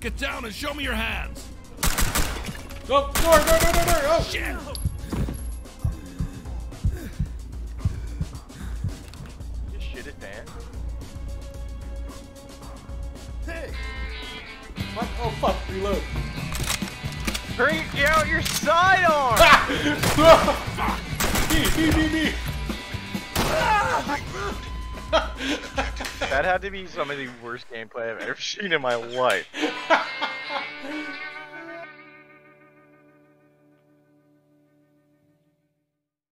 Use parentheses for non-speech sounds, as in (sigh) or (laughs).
Get down and show me your hands. Oh, door, door, door, door, door. Oh, Shit. You shit it, Dan. Hey. What? Oh, fuck. Reload. Bring out your sidearm! (laughs) me, me, me, me. that had to be some of the worst gameplay I've ever seen in my life.